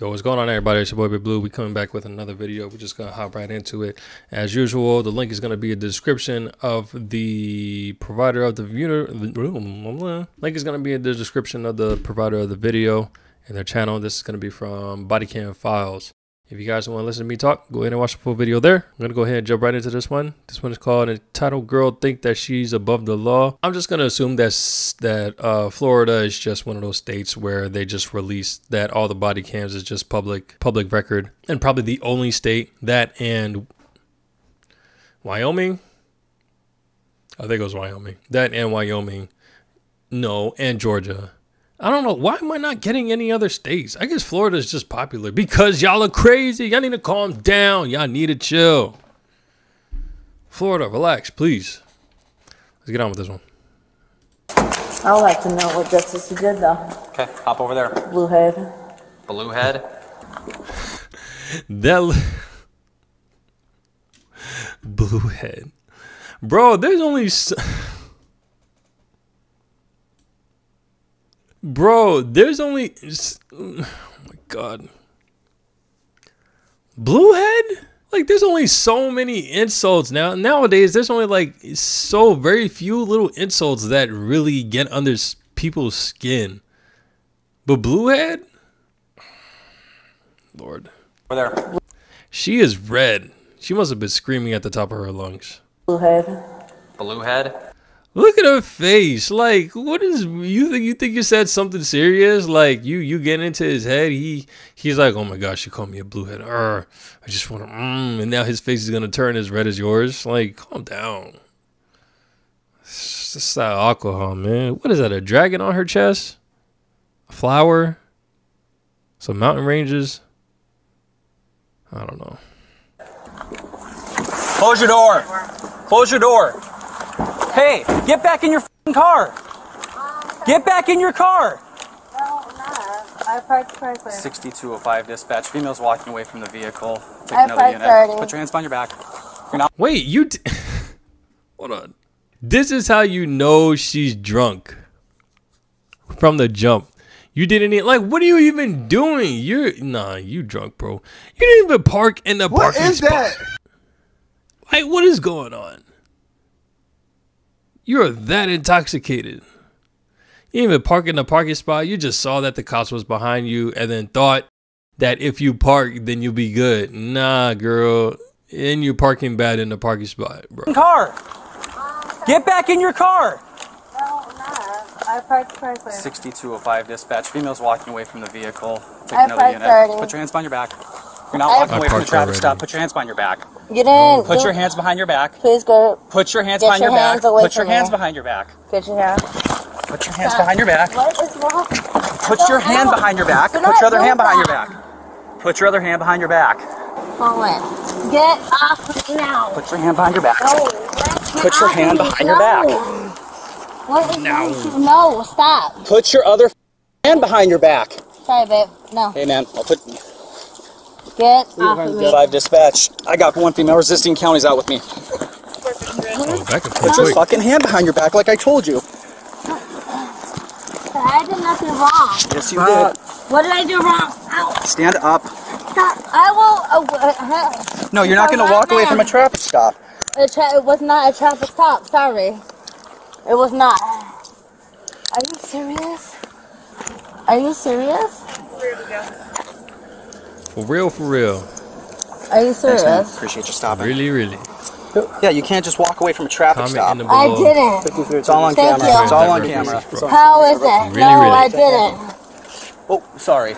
Yo, what's going on, everybody? It's your boy Big Bleu. We coming back with another video. We're just gonna hop right into it. As usual, the link is gonna be in the description of the provider of the viewer. Link is gonna be in the description of the provider of the video and their channel. This is gonna be from Bodycam Files. If you guys want to listen to me talk, go ahead and watch the full video there. I'm going to go ahead and jump right into this one. This one is called Entitled Girl Think That She's Above the Law. I'm just going to assume that's, that uh, Florida is just one of those states where they just released that all the body cams is just public public record. And probably the only state that and Wyoming. I think it was Wyoming. That and Wyoming. No, and Georgia I don't know. Why am I not getting any other states? I guess Florida is just popular because y'all are crazy. Y'all need to calm down. Y'all need to chill. Florida, relax, please. Let's get on with this one. I would like to know what justice he did, though. Okay, hop over there. Blue head. Blue head. that blue head, bro. There's only. So Bro, there's only. Oh my god. Bluehead? Like, there's only so many insults now. Nowadays, there's only like so very few little insults that really get under people's skin. But Bluehead? Lord. Over there. She is red. She must have been screaming at the top of her lungs. Blue head. Blue head. Look at her face. Like, what is you think? You think you said something serious? Like, you you get into his head. He he's like, oh my gosh, you called me a bluehead. Arr, I just want to. Mm, and now his face is gonna turn as red as yours. Like, calm down. It's just that alcohol, man. What is that? A dragon on her chest? A flower? Some mountain ranges? I don't know. Close your door. Close your door. Hey, get back in your car. Get back in your car. I parked correctly. 6205 dispatch. Female's walking away from the vehicle. Take I another unit. already. Put your hands behind your back. You're not. Wait, you. T- Hold on. This is how you know she's drunk from the jump. You didn't even, like. What are you even doing? You're nah. You drunk, bro. You didn't even park in the What parking is spot. that? Like, what is going on? You're that intoxicated. You didn't even park in the parking spot. You just saw that the cops was behind you and then thought that if you park, then you'll be good. Nah, girl. And you're parking bad in the parking spot, bro. Car. Get back in your car. No, not. I parked correctly. 6205 dispatch. Female's walking away from the vehicle. Take I another unit. already. Put your hands behind your back. You're not I- walking I away from the parked traffic already. stop. Put your hands behind your back. Get in. Put Don't- your hands behind your back. Please go. Put your hands Get behind your your hands back. away Put your from hands me. behind your back. Get your hand. Put your hands behind your back. What is wrong? Put your hand behind your back. Do Put not your other do hand behind your that. back. Put your other hand behind your back. Hold on. Get off me now. Put your hand behind your back. No. let's get Put your off hand me. behind your No. back. What is wrong with you? No, stop. Put your other hand behind your back. Sorry, babe. No. Hey man, I'll put Get off of me. five dispatch. I got one female resisting counties out with me. Oh, back Put your fucking hand behind your back like I told you. I did nothing wrong. Yes, you did. What did I do wrong? Ow. Stand up. Stop. I will. Uh, uh, No, you're not going to walk away from a traffic stop. it, tra- it was not a traffic stop. Sorry. It was not. Are you serious? Are you serious? For real, for real. Are you Thanks, man. serious? Appreciate you stopping. Really, really. Yeah, you can't just walk away from a traffic Comment in stop. the I didn't. It's all on Thank camera. you. It's all on camera. really, It's all- How is it? Really, no, really. I didn't. Oh, sorry. I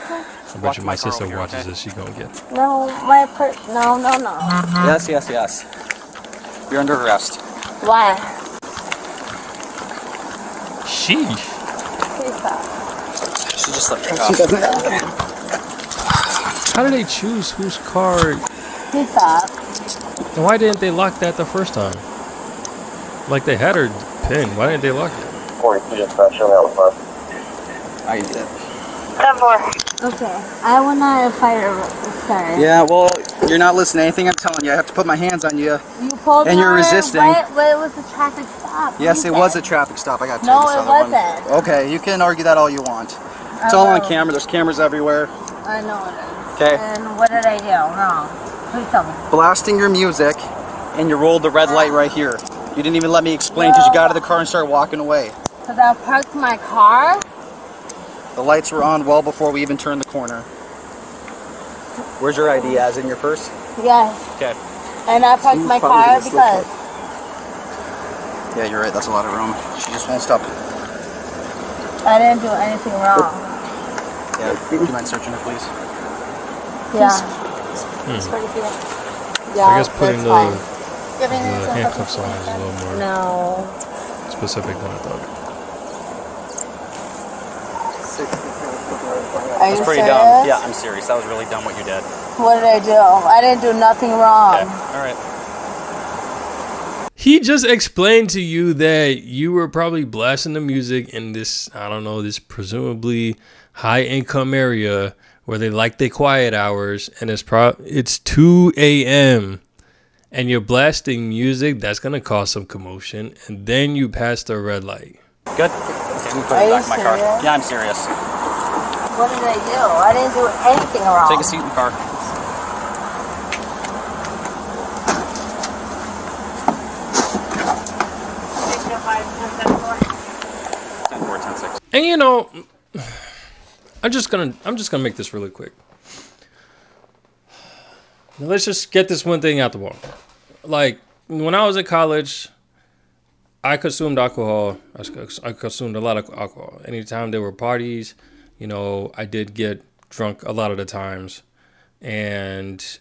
bet Watch you my my sister here, watches okay? this. She gonna get. No, my per. No, no, no. Yes, yes, yes. You're under arrest. Why? Sheesh. Please stop. She just let me off. How do they choose whose car? Please stop. And why didn't they lock that the first time? Like they had her pin. Why didn't they lock it? I did. Okay. I will not fire. Sorry. Yeah, well, you're not listening to anything I'm telling you. I have to put my hands on you. You pulled And you're over, resisting. But, but it was a traffic stop. Yes, You it was a traffic stop. I got to No, tell it this other one. wasn't. Okay, you can argue that all you want. It's all on oh. camera. There's cameras everywhere. I know it is. Okay. And what did I do wrong? Please tell me. Blasting your music, and you rolled the red light right here. You didn't even let me explain because you got out of the car and started walking away. Because I parked my car. The lights were on well before we even turned the corner. Where's your ID? As in your purse? Yes. Okay. And I parked my car just look like- because Yeah, you're right. That's a lot of room. She just won't stop. I didn't do anything wrong. Yeah. Do you mind searching it, please? Yeah. Hmm. Yeah. I guess putting the, the handcuffs on is a little more No. specific than I thought. Are That's pretty serious? dumb. Yeah, I'm serious. That was really dumb what you did. What did I do? I didn't do nothing wrong. Okay. All right. He just explained to you that you were probably blasting the music in this, I don't know, this presumably high income area where they like their quiet hours and it's pro it's 2 a.m. and you're blasting music, that's gonna cause some commotion, and then you pass the red light. Good. Okay, let put Are it back in my car. Yeah, I'm serious. What did I do? I didn't do anything wrong. Take a seat in the car. Ten four, ten six. And you know, I'm just gonna I'm just gonna make this really quick. Now, let's just get this one thing out the wall. Like when I was in college, I consumed alcohol. I consumed a lot of alcohol. Anytime there were parties, you know, I did get drunk a lot of the times, and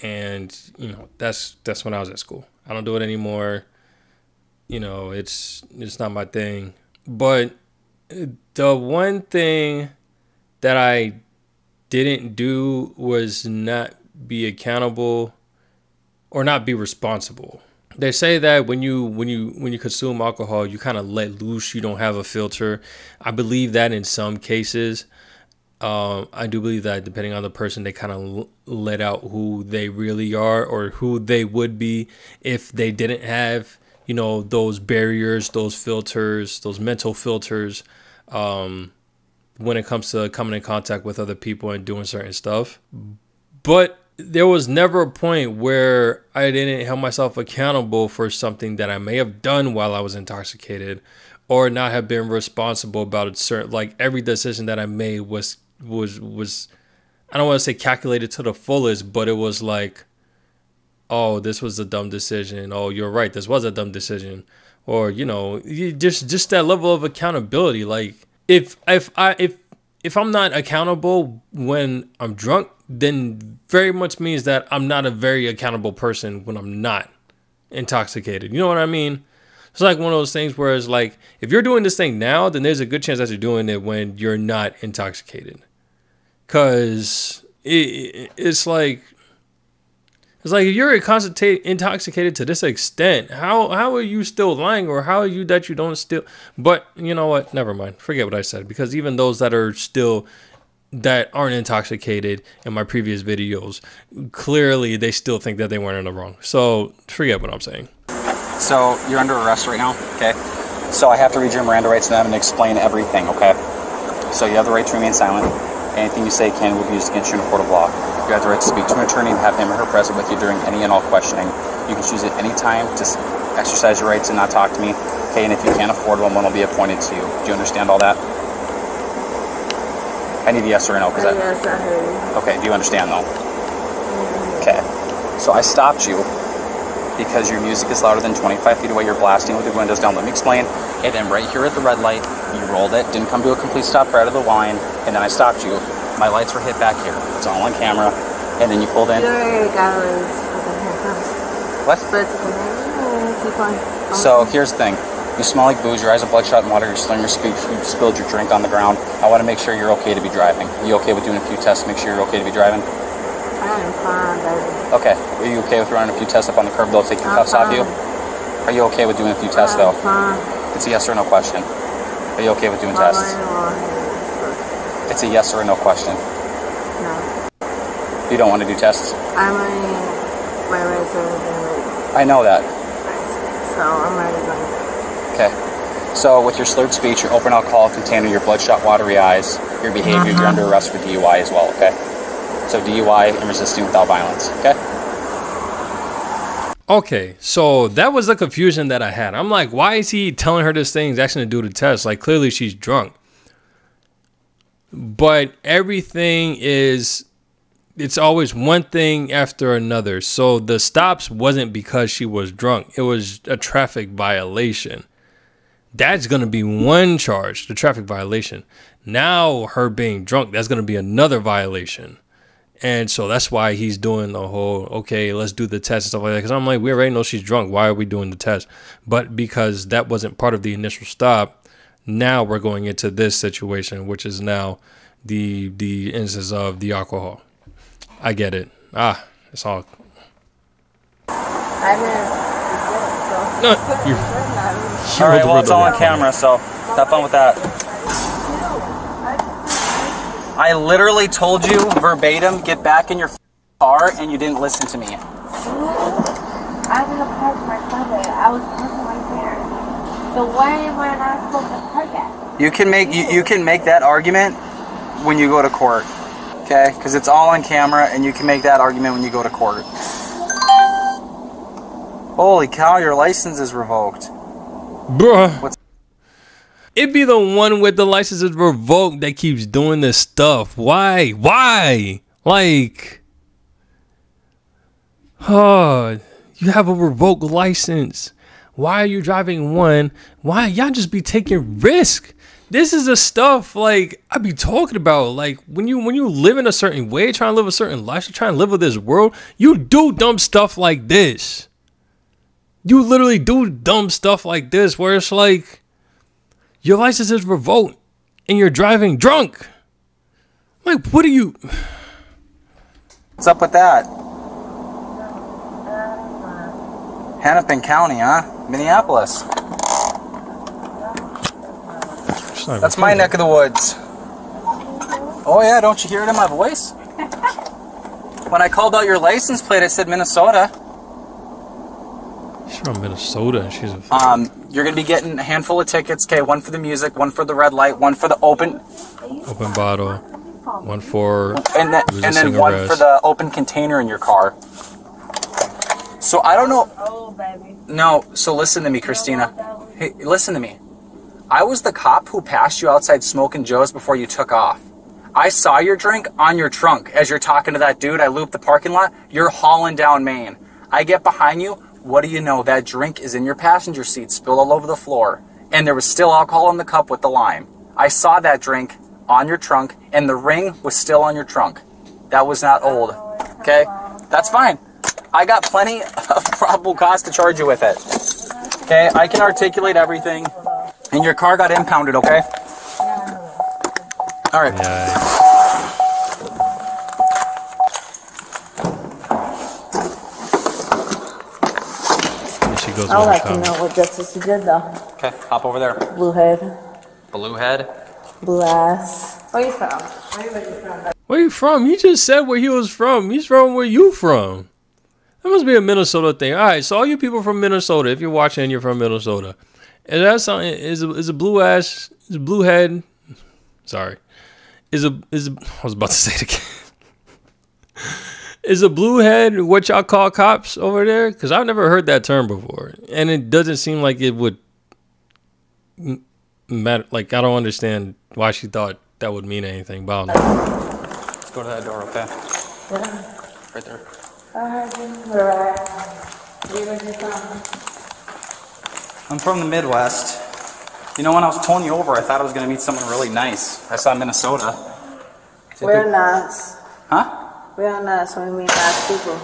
and you know that's that's when I was at school. I don't do it anymore. You know, it's it's not my thing. But the one thing that I didn't do was not be accountable or not be responsible. They say that when you when you when you consume alcohol, you kind of let loose. You don't have a filter. I believe that in some cases. Um, I do believe that depending on the person, they kind of l- let out who they really are or who they would be if they didn't have, you know, those barriers, those filters, those mental filters. Um, when it comes to coming in contact with other people and doing certain stuff. But there was never a point where I didn't hold myself accountable for something that I may have done while I was intoxicated or not have been responsible about it certain like every decision that I made was was was I don't want to say calculated to the fullest, but it was like oh, this was a dumb decision. Oh, you're right, this was a dumb decision. Or, you know, just just that level of accountability like if if I if if I'm not accountable when I'm drunk, then very much means that I'm not a very accountable person when I'm not intoxicated. You know what I mean? It's like one of those things where it's like if you're doing this thing now, then there's a good chance that you're doing it when you're not intoxicated. Cause it, it, it's like it's like if you're intoxicated to this extent, how how are you still lying, or how are you that you don't still? But you know what? Never mind. Forget what I said because even those that are still that aren't intoxicated in my previous videos, clearly they still think that they weren't in the wrong. So forget what I'm saying. So you're under arrest right now, okay? So I have to read your Miranda rights to them and explain everything, okay? So you have the right to remain silent. Anything you say can will be used against you in a court of law. You have the right to speak to an attorney and have him or her present with you during any and all questioning. You can choose at any time to exercise your rights and not talk to me. Okay, and if you can't afford one, one will be appointed to you. Do you understand all that? I need a yes or a no because I. Yes, I heard. Okay, do you understand though? Okay. So I stopped you because your music is louder than 25 feet away. You're blasting with the windows down. Let me explain. And then right here at the red light, you rolled it, didn't come to a complete stop right out of the line, and then I stopped you. My lights were hit back here. It's all on camera. And then you pulled in. You already got those fucking handcuffs. What? But it's okay. Keep on. So here's the thing. You smell like booze, your eyes are bloodshot and water, you're slurring your speech, you spilled your drink on the ground. I want to make sure you're okay to be driving. You okay with doing a few tests to make sure you're okay to be driving? I'm fine, baby. Okay. Are you okay with running a few tests up on the curb though, take your cuffs off you? Are you okay with doing a few tests I'm though? fine. It's a yes or no question. Are you okay with doing My tests? It's a yes or a no question. No. You don't want to do tests? I'm already, my rights are. I know that. So I'm already going. Okay. So with your slurred speech, your open alcohol container, your bloodshot watery eyes, your behavior. You're uh-huh. under arrest for DUI as well. Okay. So DUI and resisting without violence. Okay. Okay, so that was the confusion that I had. I'm like, why is he telling her this thing? He's actually to do the test. Like, clearly she's drunk. But everything is, it's always one thing after another. So the stops wasn't because she was drunk, it was a traffic violation. That's going to be one charge, the traffic violation. Now, her being drunk, that's going to be another violation. And so that's why he's doing the whole, okay, let's do the test and stuff like that. Because I'm like, we already know she's drunk. Why are we doing the test? But because that wasn't part of the initial stop, now we're going into this situation, which is now the the instance of the alcohol. I get it. Ah, it's all. I didn't. No, you, you All right. rolled the Well, it's all on camera, so have fun with that. I literally told you verbatim, get back in your car, and you didn't listen to me. I was gonna park my car there. I was parking right there. So why am I not supposed to park at? You can make you, you can make that argument when you go to court. Okay? Because it's all on camera and you can make that argument when you go to court. Holy cow, your license is revoked. Bruh. What's- It be the one with the license is revoked that keeps doing this stuff. Why? Why? Like, oh, you have a revoked license. Why are you driving one? Why y'all just be taking risk? This is the stuff like I be talking about. Like when you when you live in a certain way, trying to live a certain life, trying to live with this world, you do dumb stuff like this. You literally do dumb stuff like this where it's like your license is revoked and you're driving drunk. Like, what are you? What's up with that? Hennepin County, huh? Minneapolis. That's my neck of the woods. Oh yeah, don't you hear it in my voice? When I called out your license plate, it said Minnesota. From Minnesota and she's a. Um, you're gonna be getting a handful of tickets. Okay, one for the music, one for the red light, one for the open, open bottle. One for. and then and then one for the open container in your car. So I don't know. Oh, baby. No, so listen to me, Christina. Hey, listen to me. I was the cop who passed you outside smoking Joe's before you took off. I saw your drink on your trunk as you're talking to that dude. I looped the parking lot. You're hauling down Main. I get behind you. What do you know? That drink is in your passenger seat, spilled all over the floor. And there was still alcohol in the cup with the lime. I saw that drink on your trunk, and the ring was still on your trunk. That was not old. Okay? That's fine. I got plenty of probable cause to charge you with it. Okay? I can articulate everything. And your car got impounded, okay? All right. Yeah. Goes I'll over like to time. know what justice you did though. Okay, hop over there. Blue head, Blue head. blue ass. Where you from? Where you from? You just said where he was from. He's from where you from. That must be a Minnesota thing. All right, so all you people from Minnesota, if you're watching and you're from Minnesota, is that something? Is a, is a blue ass? Is a blue head? Sorry, is a is a, I was about to say it again. Is a blue head what y'all call cops over there? Because I've never heard that term before, and it doesn't seem like it would matter. Like I don't understand why she thought that would mean anything. But I don't know. Let's go to that door, okay? Right there. I'm from the Midwest. You know, when I was pulling you over, I thought I was going to meet someone really nice. I saw Minnesota. We're not. Huh? We're not, uh, so we meet nice people.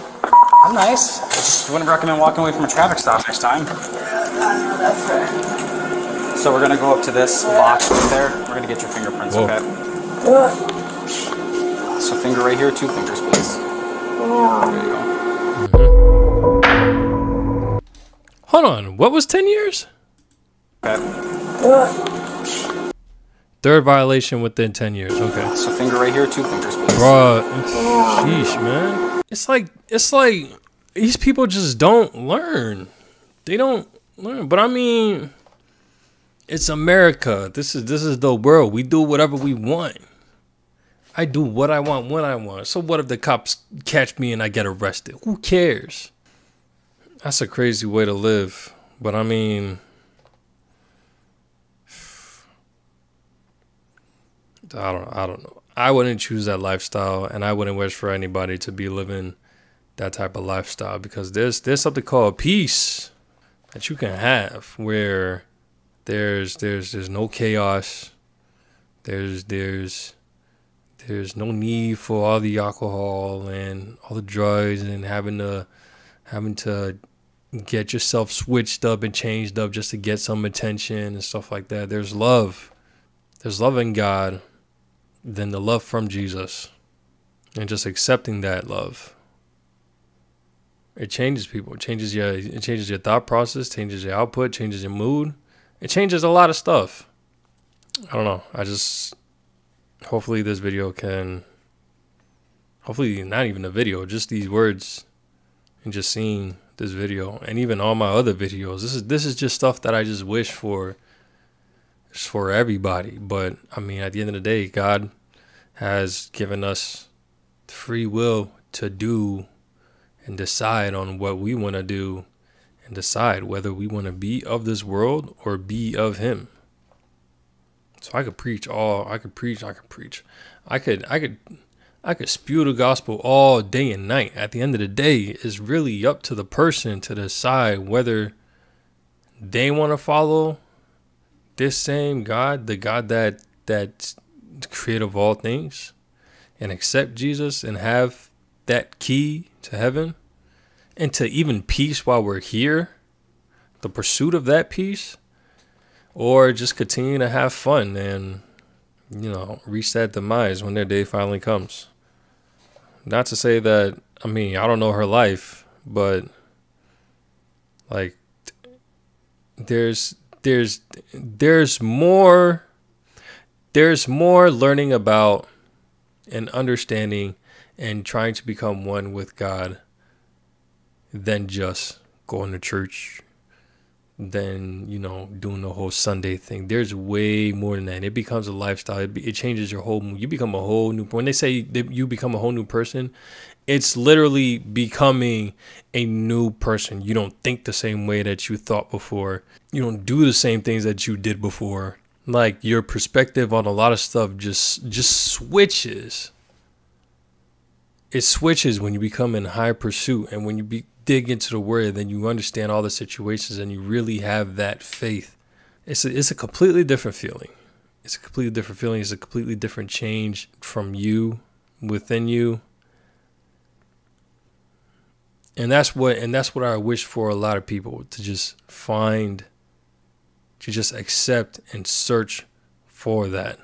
I'm nice. I just wouldn't recommend walking away from a traffic stop next time. That's right. So we're going to go up to this box right there. We're going to get your fingerprints, Whoa. okay? So finger right here, two fingers, please. There you go. Hold on. What was 10 years? Okay. Third violation within 10 years. Okay. So finger right here, two fingers, please. Bruh. Sheesh, man. It's like, it's like these people just don't learn. They don't learn. But I mean, it's America. This is, this is the world. We do whatever we want. I do what I want when I want. So what if the cops catch me and I get arrested? Who cares? That's a crazy way to live. But I mean, I don't I don't know. I wouldn't choose that lifestyle and I wouldn't wish for anybody to be living that type of lifestyle because there's there's something called peace that you can have where there's there's there's no chaos. There's there's there's no need for all the alcohol and all the drugs and having to having to get yourself switched up and changed up just to get some attention and stuff like that. There's love. There's love in God than the love from Jesus. And just accepting that love. It changes people. It changes your it changes your thought process, changes your output, changes your mood. It changes a lot of stuff. I don't know. I just hopefully this video can hopefully not even a video, just these words and just seeing this video and even all my other videos. This is this is just stuff that I just wish for for everybody. But I mean, at the end of the day, God has given us free will to do and decide on what we want to do and decide whether we want to be of this world or be of him. So I could preach all I could preach, I could preach. I could I could I could spew the gospel all day and night. At the end of the day, it's really up to the person to decide whether they want to follow this same God, the God that that's creator of all things, and accept Jesus and have that key to heaven and to even peace while we're here, the pursuit of that peace, or just continue to have fun and you know reach that demise when their day finally comes. Not to say that I mean I don't know her life, but like there's there's there's more there's more learning about and understanding and trying to become one with God than just going to church than you know doing the whole Sunday thing. There's way more than that. It becomes a lifestyle. It, it changes your whole. You become a whole new. When they say that you become a whole new person, it's literally becoming a new person. You don't think the same way that you thought before. You don't do the same things that you did before. Like your perspective on a lot of stuff just just switches. It switches when you become in high pursuit and when you be dig into the word, then you understand all the situations and you really have that faith. It's a, it's a completely different feeling. It's a completely different feeling. It's a completely different change from you within you. And that's what and that's what I wish for a lot of people to just find to just accept and search for that.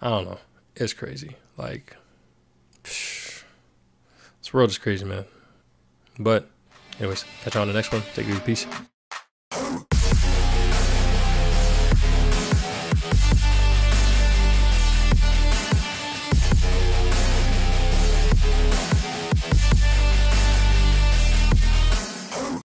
I don't know. It's crazy. Like this world is crazy, man. But, anyways, catch you on the next one. Take it easy. Peace.